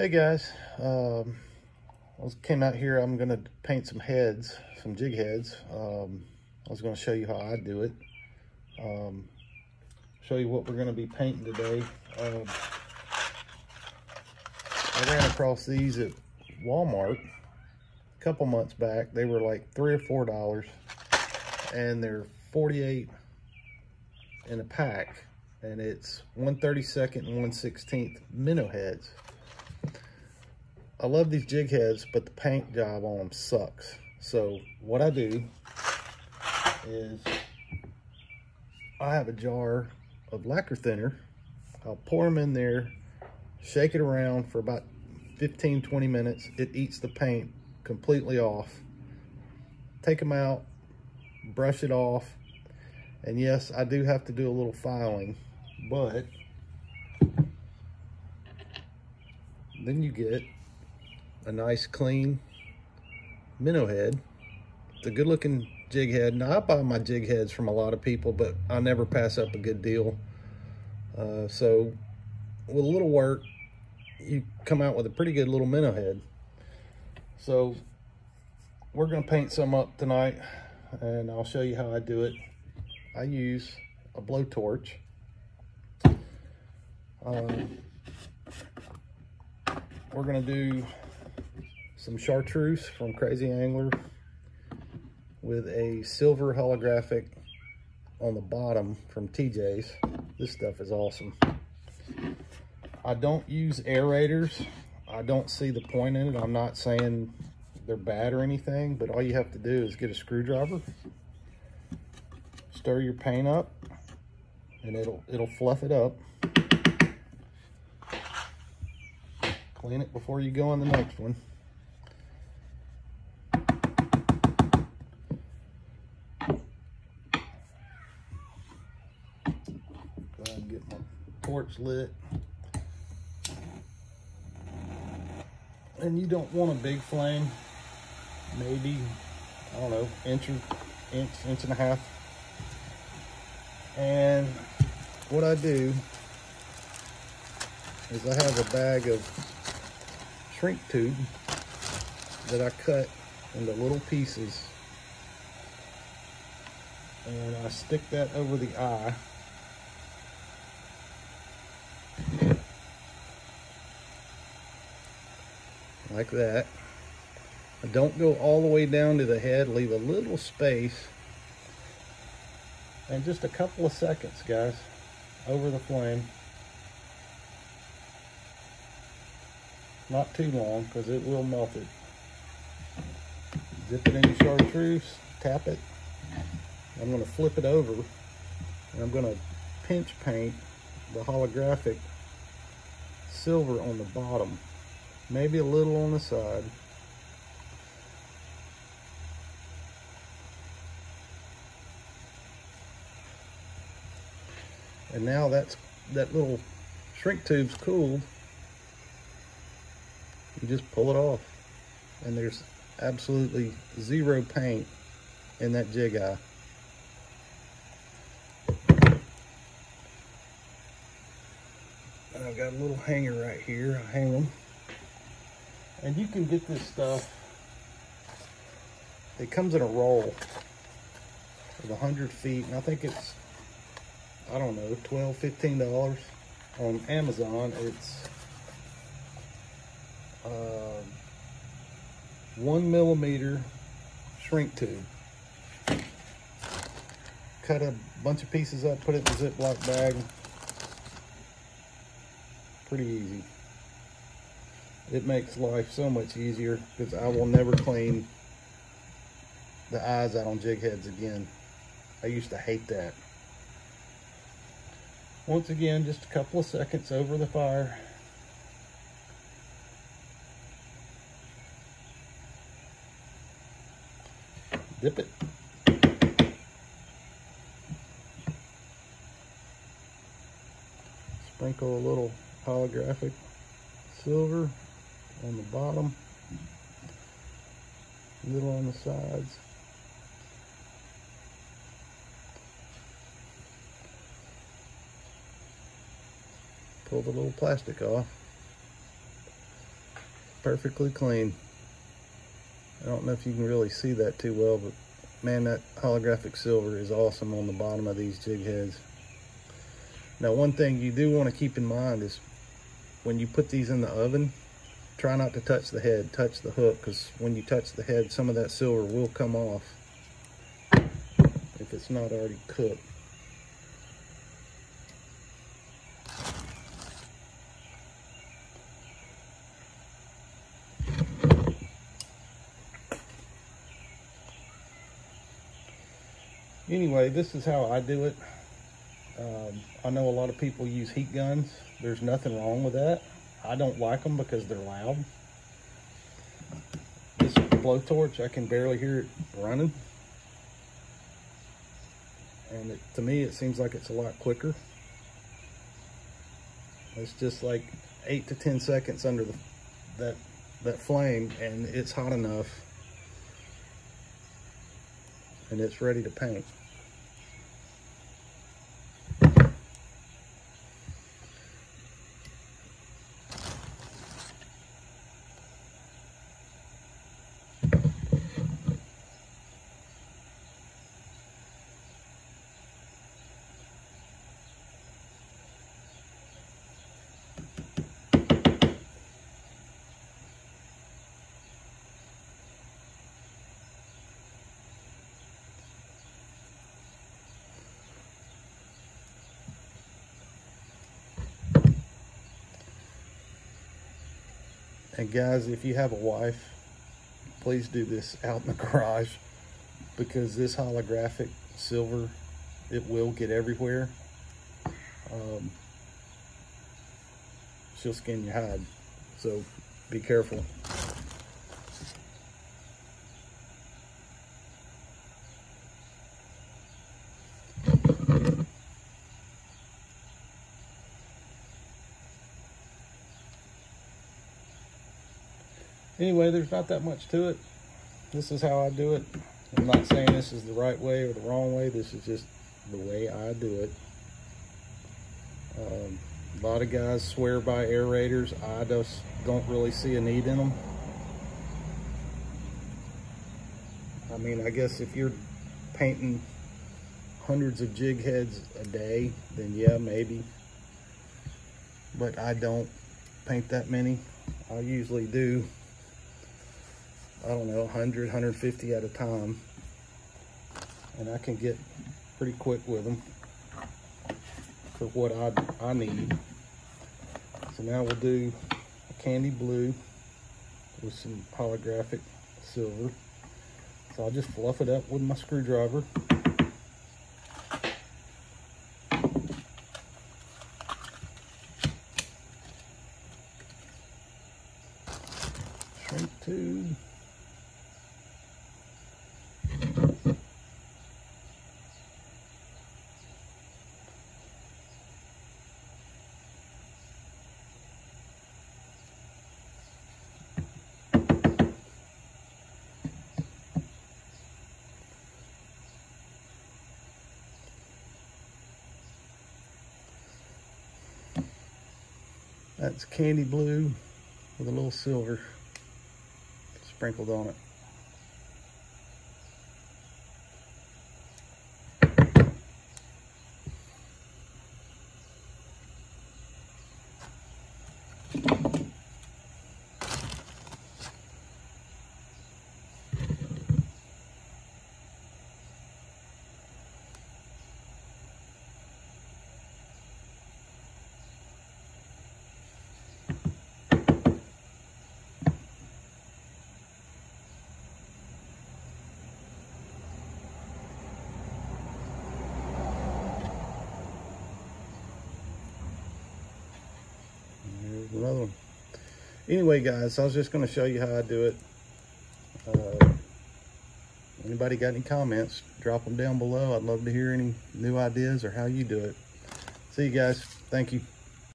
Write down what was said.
Hey guys, um, I was, came out here, I'm gonna paint some heads, some jig heads. Um, I was gonna show you how I do it. Um, show you what we're gonna be painting today. Um, I ran across these at Walmart a couple months back. They were like three or four dollars and they're 48 in a pack and it's 132nd and 116th minnow heads. I love these jig heads, but the paint job on them sucks. So what I do is I have a jar of lacquer thinner. I'll pour them in there, shake it around for about 15, 20 minutes. It eats the paint completely off. Take them out, brush it off. And yes, I do have to do a little filing, but then you get a nice clean minnow head. It's a good looking jig head. Now I buy my jig heads from a lot of people, but I never pass up a good deal. Uh, so with a little work, you come out with a pretty good little minnow head. So we're gonna paint some up tonight and I'll show you how I do it. I use a blowtorch. Um, we're gonna do some chartreuse from Crazy Angler with a silver holographic on the bottom from TJ's. This stuff is awesome. I don't use aerators. I don't see the point in it. I'm not saying they're bad or anything, but all you have to do is get a screwdriver, stir your paint up, and it'll it'll fluff it up. Clean it before you go on the next one. Torch lit. And you don't want a big flame, maybe, I don't know, inch inch, inch and a half. And what I do is I have a bag of shrink tube that I cut into little pieces and I stick that over the eye like that. Don't go all the way down to the head. Leave a little space. And just a couple of seconds guys over the flame. Not too long because it will melt it. Dip it in your chartreuse tap it. I'm going to flip it over and I'm going to pinch paint the holographic silver on the bottom maybe a little on the side. And now that's that little shrink tube's cooled. You just pull it off. And there's absolutely zero paint in that jig eye. I've got a little hanger right here. I hang them and you can get this stuff. It comes in a roll of 100 feet and I think it's I don't know 12 15 dollars on Amazon. It's uh, one millimeter shrink tube. Cut a bunch of pieces up put it in a Ziploc bag. Pretty easy it makes life so much easier because I will never clean the eyes out on jig heads again. I used to hate that. Once again, just a couple of seconds over the fire. Dip it. Sprinkle a little holographic silver on the bottom, little on the sides. Pull the little plastic off. perfectly clean. I don't know if you can really see that too well, but man, that holographic silver is awesome on the bottom of these jig heads. Now, one thing you do want to keep in mind is when you put these in the oven, try not to touch the head, touch the hook, because when you touch the head, some of that silver will come off if it's not already cooked. Anyway, this is how I do it. Um, I know a lot of people use heat guns. There's nothing wrong with that. I don't like them because they're loud. This blowtorch, I can barely hear it running. And it, to me, it seems like it's a lot quicker. It's just like eight to 10 seconds under the, that, that flame and it's hot enough and it's ready to paint. And guys, if you have a wife, please do this out in the garage because this holographic silver, it will get everywhere. Um, she'll skin your hide. So be careful. Anyway, there's not that much to it. This is how I do it. I'm not saying this is the right way or the wrong way. This is just the way I do it. Um, a lot of guys swear by aerators. I just don't really see a need in them. I mean, I guess if you're painting hundreds of jig heads a day, then yeah, maybe. But I don't paint that many. I usually do I don't know, 100, 150 at a time. And I can get pretty quick with them for what I, I need. So now we'll do a candy blue with some holographic silver. So I'll just fluff it up with my screwdriver. Shrink tube. That's candy blue with a little silver sprinkled on it. Another one. Anyway, guys, I was just going to show you how I do it. Uh, anybody got any comments, drop them down below. I'd love to hear any new ideas or how you do it. See you guys. Thank you.